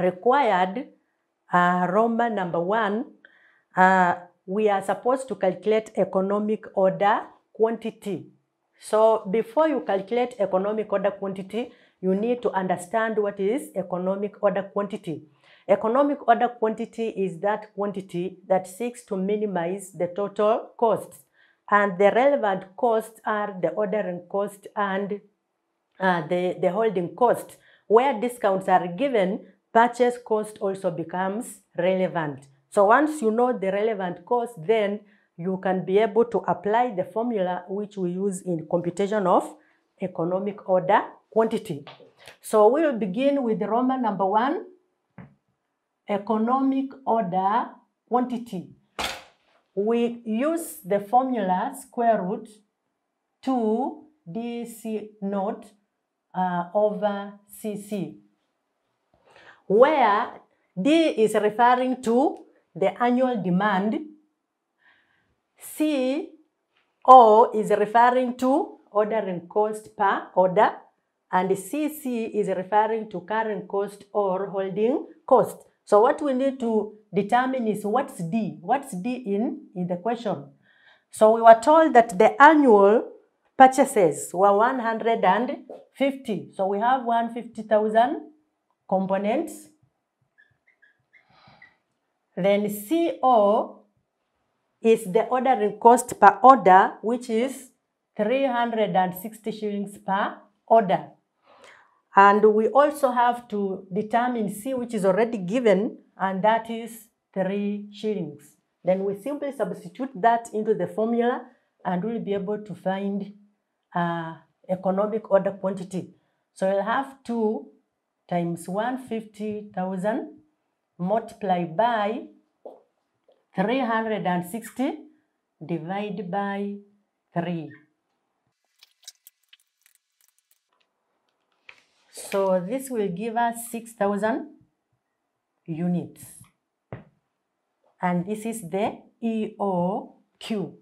required uh, Roman number one, uh, we are supposed to calculate economic order quantity. So before you calculate economic order quantity, you need to understand what is economic order quantity. Economic order quantity is that quantity that seeks to minimize the total costs. And the relevant costs are the ordering cost and uh, the, the holding cost. Where discounts are given, purchase cost also becomes relevant. So once you know the relevant cost, then you can be able to apply the formula which we use in computation of economic order quantity. So we will begin with the Roman number one, economic order quantity. We use the formula square root 2 DC naught uh, over CC, where D is referring to the annual demand, C O is referring to ordering cost per order, and CC is referring to carrying cost or holding cost. So what we need to determine is what's D? What's D in, in the question? So we were told that the annual purchases were 150. So we have 150,000 components. Then CO is the ordering cost per order, which is 360 shillings per order. And we also have to determine C, which is already given, and that is 3 shillings. Then we simply substitute that into the formula and we'll be able to find uh, economic order quantity. So we'll have 2 times 150,000 multiplied by 360 divided by 3. So this will give us 6,000 units. And this is the EOQ.